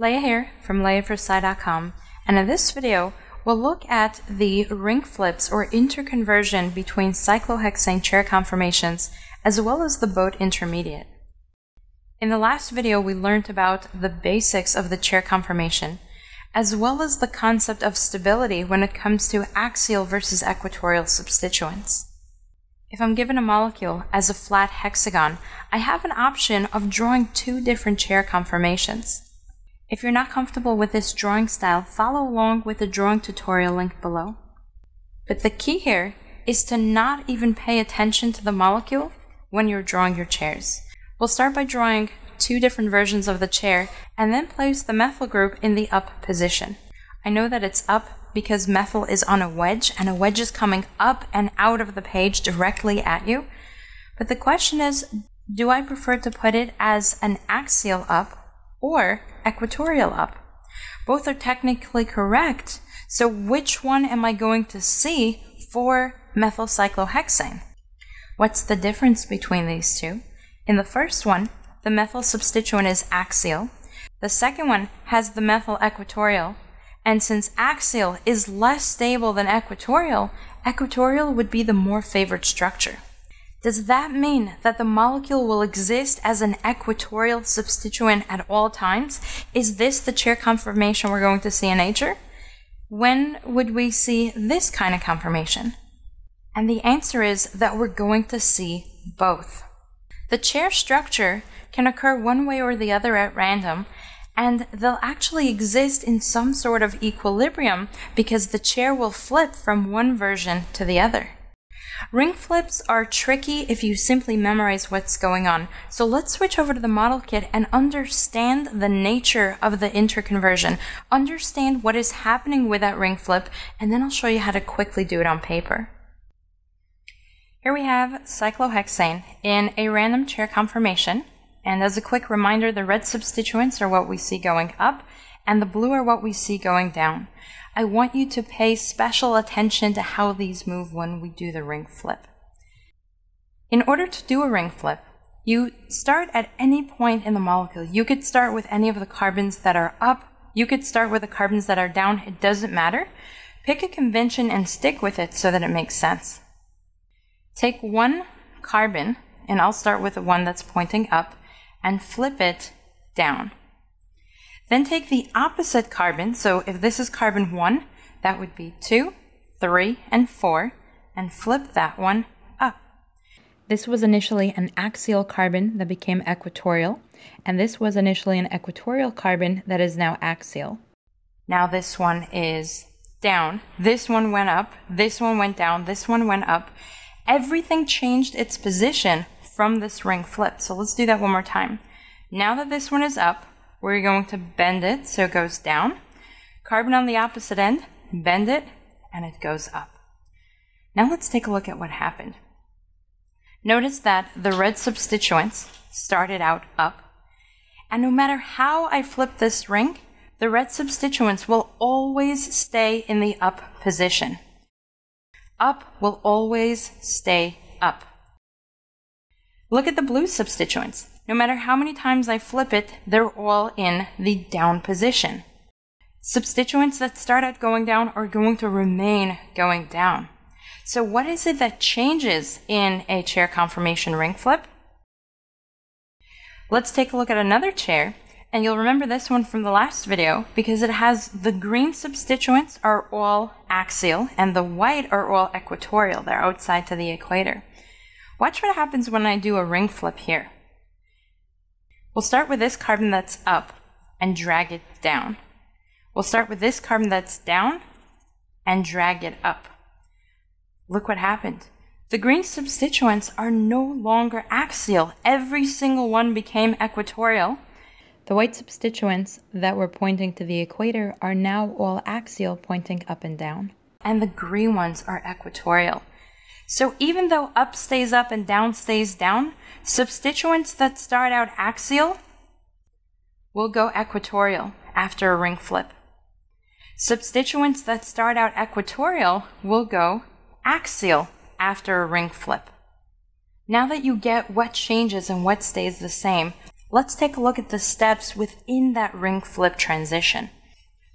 Leah here from Leah4Sci.com, and in this video, we'll look at the ring flips or interconversion between cyclohexane chair conformations as well as the boat intermediate. In the last video, we learned about the basics of the chair conformation, as well as the concept of stability when it comes to axial versus equatorial substituents. If I'm given a molecule as a flat hexagon, I have an option of drawing two different chair conformations. If you're not comfortable with this drawing style, follow along with the drawing tutorial link below. But the key here is to not even pay attention to the molecule when you're drawing your chairs. We'll start by drawing two different versions of the chair and then place the methyl group in the up position. I know that it's up because methyl is on a wedge and a wedge is coming up and out of the page directly at you. But the question is, do I prefer to put it as an axial up or equatorial up. Both are technically correct, so which one am I going to see for methyl cyclohexane? What's the difference between these two? In the first one, the methyl substituent is axial. The second one has the methyl equatorial. And since axial is less stable than equatorial, equatorial would be the more favored structure. Does that mean that the molecule will exist as an equatorial substituent at all times? Is this the chair conformation we're going to see in nature? When would we see this kind of conformation? And the answer is that we're going to see both. The chair structure can occur one way or the other at random, and they'll actually exist in some sort of equilibrium because the chair will flip from one version to the other. Ring flips are tricky if you simply memorize what's going on. So let's switch over to the model kit and understand the nature of the interconversion. Understand what is happening with that ring flip, and then I'll show you how to quickly do it on paper. Here we have cyclohexane in a random chair conformation. And as a quick reminder, the red substituents are what we see going up, and the blue are what we see going down. I want you to pay special attention to how these move when we do the ring flip. In order to do a ring flip, you start at any point in the molecule. You could start with any of the carbons that are up. You could start with the carbons that are down. It doesn't matter. Pick a convention and stick with it so that it makes sense. Take one carbon, and I'll start with the one that's pointing up, and flip it down. Then take the opposite carbon, so if this is carbon 1, that would be 2, 3, and 4, and flip that one up. This was initially an axial carbon that became equatorial, and this was initially an equatorial carbon that is now axial. Now this one is down, this one went up, this one went down, this one went up. Everything changed its position from this ring flip. So let's do that one more time. Now that this one is up, we're going to bend it so it goes down. Carbon on the opposite end, bend it, and it goes up. Now let's take a look at what happened. Notice that the red substituents started out up, and no matter how I flip this ring, the red substituents will always stay in the up position. Up will always stay up. Look at the blue substituents. No matter how many times I flip it, they're all in the down position. Substituents that start out going down are going to remain going down. So what is it that changes in a chair conformation ring flip? Let's take a look at another chair, and you'll remember this one from the last video because it has the green substituents are all axial and the white are all equatorial. They're outside to the equator. Watch what happens when I do a ring flip here. We'll start with this carbon that's up and drag it down. We'll start with this carbon that's down and drag it up. Look what happened. The green substituents are no longer axial. Every single one became equatorial. The white substituents that were pointing to the equator are now all axial, pointing up and down. And the green ones are equatorial. So even though up stays up and down stays down, substituents that start out axial will go equatorial after a ring flip. Substituents that start out equatorial will go axial after a ring flip. Now that you get what changes and what stays the same, let's take a look at the steps within that ring flip transition.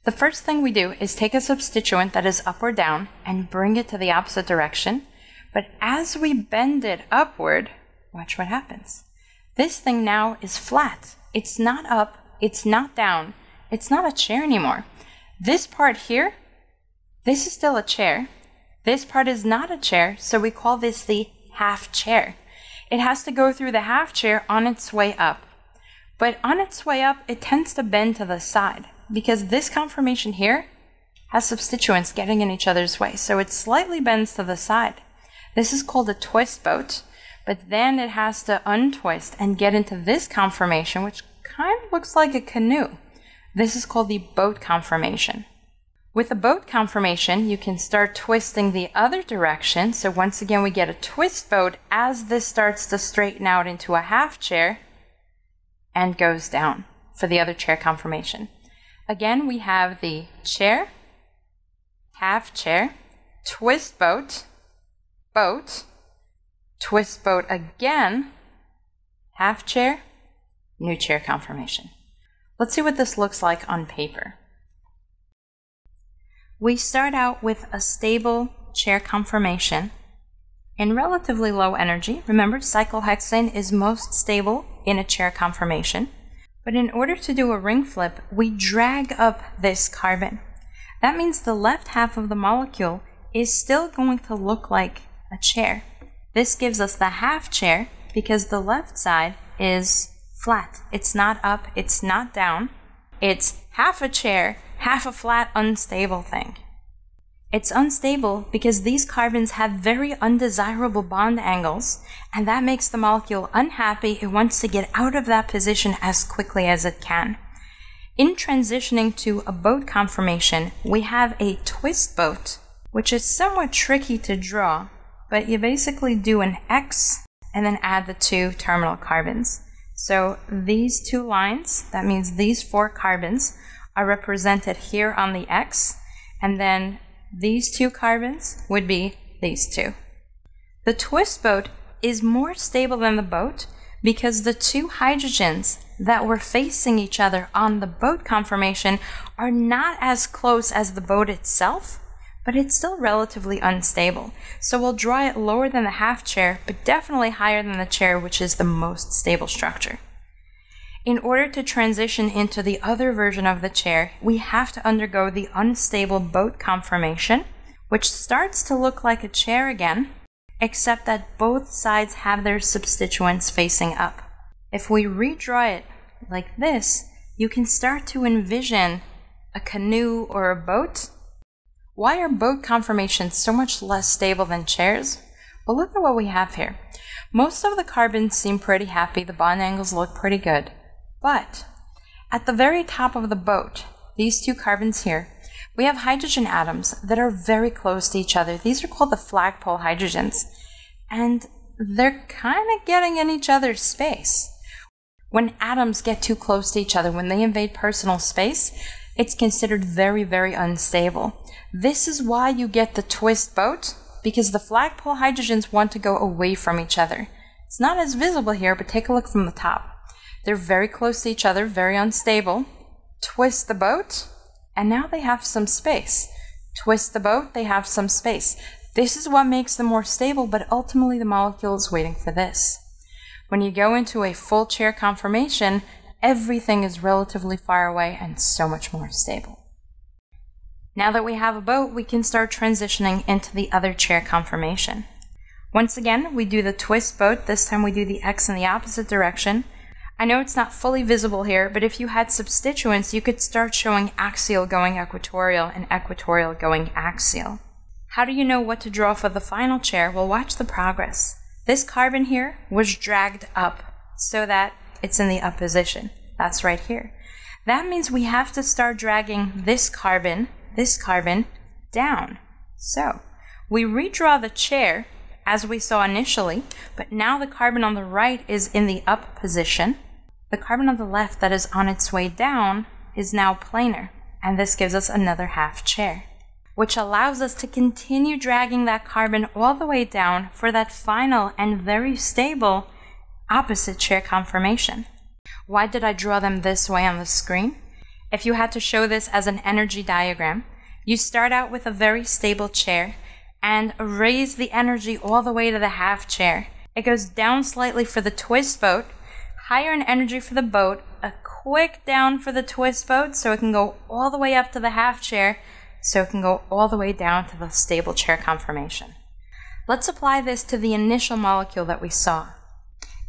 The first thing we do is take a substituent that is up or down and bring it to the opposite direction. But as we bend it upward, watch what happens. This thing now is flat. It's not up, it's not down, it's not a chair anymore. This part here, this is still a chair. This part is not a chair, so we call this the half chair. It has to go through the half chair on its way up. But on its way up, it tends to bend to the side because this conformation here has substituents getting in each other's way. So it slightly bends to the side. This is called a twist boat, but then it has to untwist and get into this conformation, which kind of looks like a canoe. This is called the boat conformation. With a boat conformation, you can start twisting the other direction. So once again, we get a twist boat as this starts to straighten out into a half chair and goes down for the other chair conformation. Again, we have the chair, half chair, twist boat, boat, twist boat again, half chair, new chair conformation. Let's see what this looks like on paper. We start out with a stable chair conformation in relatively low energy. Remember, cyclohexane is most stable in a chair conformation. But in order to do a ring flip, we drag up this carbon. That means the left half of the molecule is still going to look like a chair. This gives us the half chair because the left side is flat. It's not up, it's not down. It's half a chair, half a flat, unstable thing. It's unstable because these carbons have very undesirable bond angles, and that makes the molecule unhappy. It wants to get out of that position as quickly as it can. In transitioning to a boat conformation, we have a twist boat, which is somewhat tricky to draw, but you basically do an X and then add the two terminal carbons. So these two lines, that means these four carbons, are represented here on the X, and then these two carbons would be these two. The twist boat is more stable than the boat because the two hydrogens that were facing each other on the boat conformation are not as close as the boat itself, but it's still relatively unstable. So we'll draw it lower than the half chair, but definitely higher than the chair, which is the most stable structure. In order to transition into the other version of the chair, we have to undergo the unstable boat conformation, which starts to look like a chair again, except that both sides have their substituents facing up. If we redraw it like this, you can start to envision a canoe or a boat. Why are boat conformations so much less stable than chairs? Well, look at what we have here. Most of the carbons seem pretty happy, the bond angles look pretty good. But at the very top of the boat, these two carbons here, we have hydrogen atoms that are very close to each other. These are called the flagpole hydrogens. And they're kind of getting in each other's space. When atoms get too close to each other, when they invade personal space, it's considered very, very unstable. This is why you get the twist boat, because the flagpole hydrogens want to go away from each other. It's not as visible here, but take a look from the top. They're very close to each other, very unstable. Twist the boat, and now they have some space. Twist the boat, they have some space. This is what makes them more stable, but ultimately the molecule is waiting for this. When you go into a full chair conformation, everything is relatively far away and so much more stable. Now that we have a boat, we can start transitioning into the other chair conformation. Once again, we do the twist boat. This time we do the X in the opposite direction. I know it's not fully visible here, but if you had substituents, you could start showing axial going equatorial and equatorial going axial. How do you know what to draw for the final chair? Well, watch the progress. This carbon here was dragged up so that it's in the up position. That's right here. That means we have to start dragging this carbon, this carbon, down. So, we redraw the chair as we saw initially, but now the carbon on the right is in the up position. The carbon on the left that is on its way down is now planar, and this gives us another half chair, which allows us to continue dragging that carbon all the way down for that final and very stable opposite chair conformation. Why did I draw them this way on the screen? If you had to show this as an energy diagram, you start out with a very stable chair and raise the energy all the way to the half chair. It goes down slightly for the twist boat, higher in energy for the boat, a quick down for the twist boat so it can go all the way up to the half chair, so it can go all the way down to the stable chair conformation. Let's apply this to the initial molecule that we saw.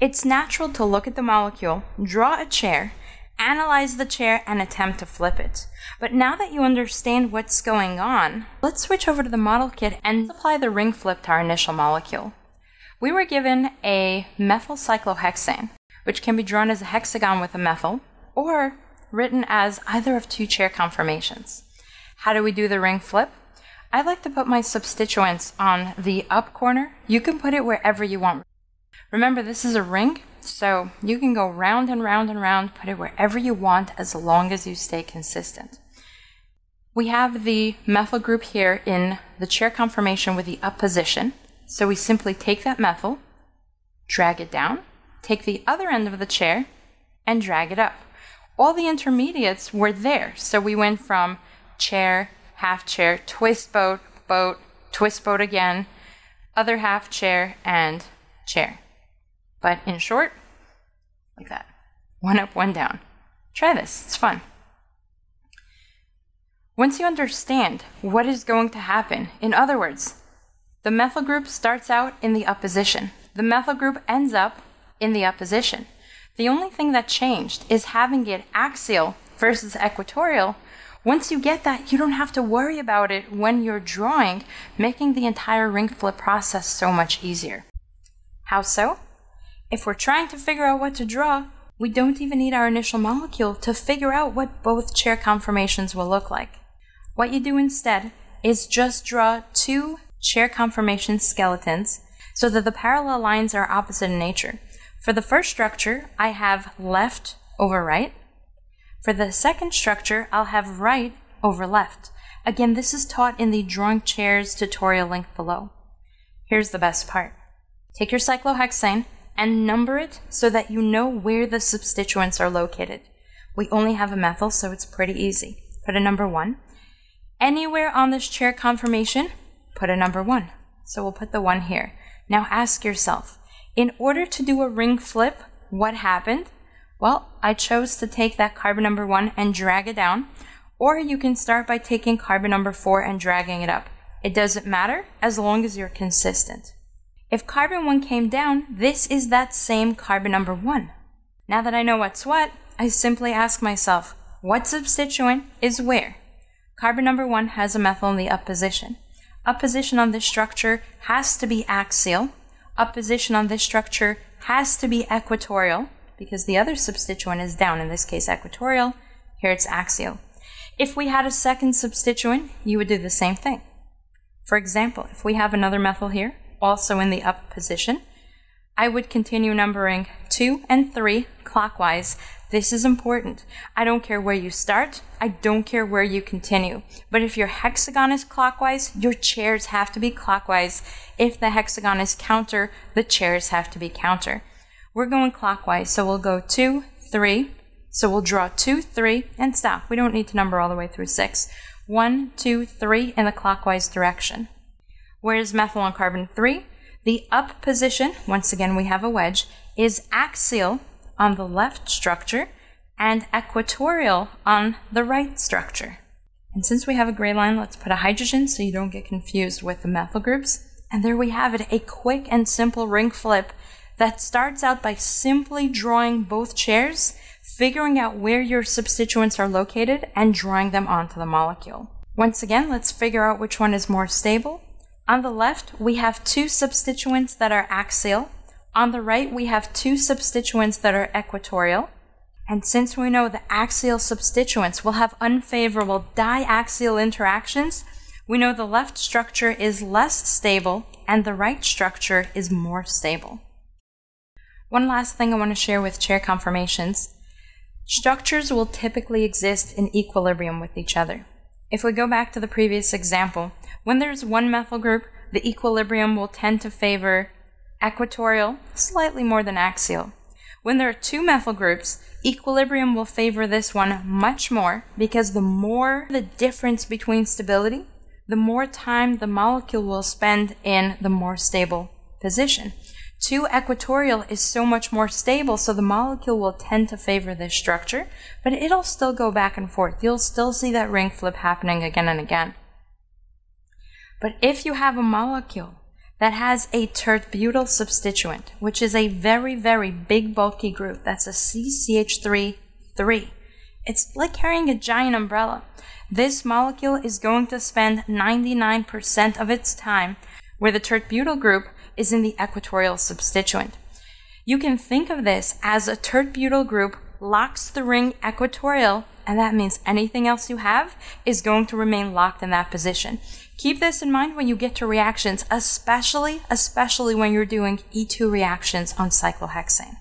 It's natural to look at the molecule, draw a chair, analyze the chair, and attempt to flip it. But now that you understand what's going on, let's switch over to the model kit and apply the ring flip to our initial molecule. We were given a methyl cyclohexane, which can be drawn as a hexagon with a methyl, or written as either of two chair conformations. How do we do the ring flip? I like to put my substituents on the up corner. You can put it wherever you want. Remember, this is a ring, so you can go round and round and round, put it wherever you want as long as you stay consistent. We have the methyl group here in the chair conformation with the up position. So we simply take that methyl, drag it down, take the other end of the chair, and drag it up. All the intermediates were there. So we went from chair, half chair, twist boat, boat, twist boat again, other half chair, and chair. But in short, like that. One up, one down. Try this, it's fun. Once you understand what is going to happen, in other words, the methyl group starts out in the up position. The methyl group ends up in the up position. The only thing that changed is having it axial versus equatorial. Once you get that, you don't have to worry about it when you're drawing, making the entire ring flip process so much easier. How so? If we're trying to figure out what to draw, we don't even need our initial molecule to figure out what both chair conformations will look like. What you do instead is just draw two chair conformation skeletons so that the parallel lines are opposite in nature. For the first structure, I have left over right. For the second structure, I'll have right over left. Again, this is taught in the Drawing Chairs tutorial link below. Here's the best part. Take your cyclohexane and number it so that you know where the substituents are located. We only have a methyl, so it's pretty easy. Put a number one. Anywhere on this chair conformation, put a number one. So we'll put the one here. Now ask yourself, in order to do a ring flip, what happened? Well, I chose to take that carbon number one and drag it down, or you can start by taking carbon number four and dragging it up. It doesn't matter as long as you're consistent. If carbon 1 came down, this is that same carbon number 1. Now that I know what's what, I simply ask myself, what substituent is where? Carbon number 1 has a methyl in the up position. Up position on this structure has to be axial. Up position on this structure has to be equatorial because the other substituent is down, in this case equatorial. Here it's axial. If we had a second substituent, you would do the same thing. For example, if we have another methyl here, also in the up position. I would continue numbering 2 and 3 clockwise. This is important. I don't care where you start, I don't care where you continue. But if your hexagon is clockwise, your chairs have to be clockwise. If the hexagon is counter, the chairs have to be counter. We're going clockwise, so we'll go 2, 3. So we'll draw 2, 3, and stop. We don't need to number all the way through 6. 1, 2, 3 in the clockwise direction. Whereas methyl on carbon 3, the up position, once again we have a wedge, is axial on the left structure and equatorial on the right structure. And since we have a gray line, let's put a hydrogen so you don't get confused with the methyl groups. And there we have it, a quick and simple ring flip that starts out by simply drawing both chairs, figuring out where your substituents are located, and drawing them onto the molecule. Once again, let's figure out which one is more stable. On the left, we have two substituents that are axial. On the right, we have two substituents that are equatorial. And since we know the axial substituents will have unfavorable diaxial interactions, we know the left structure is less stable and the right structure is more stable. One last thing I want to share with chair conformations. Structures will typically exist in equilibrium with each other. If we go back to the previous example, when there's one methyl group, the equilibrium will tend to favor equatorial slightly more than axial. When there are two methyl groups, Equilibrium will favor this one much more because the more the difference between stability, the more time the molecule will spend in the more stable position. 2 equatorial is so much more stable, so the molecule will tend to favor this structure, but it'll still go back and forth. You'll still see that ring flip happening again and again. But if you have a molecule that has a tert-butyl substituent, which is a very, very big bulky group, that's a CCH3 3. It's like carrying a giant umbrella. This molecule is going to spend 99% of its time where the tert-butyl group is in the equatorial substituent. You can think of this as a tert-butyl group locks the ring equatorial, and that means anything else you have is going to remain locked in that position. Keep this in mind when you get to reactions, especially, especially when you're doing E2 reactions on cyclohexane.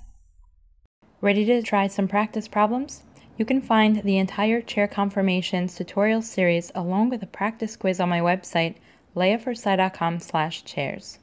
Ready to try some practice problems? You can find the entire chair conformations tutorial series along with a practice quiz on my website, leah4sci.com slash chairs.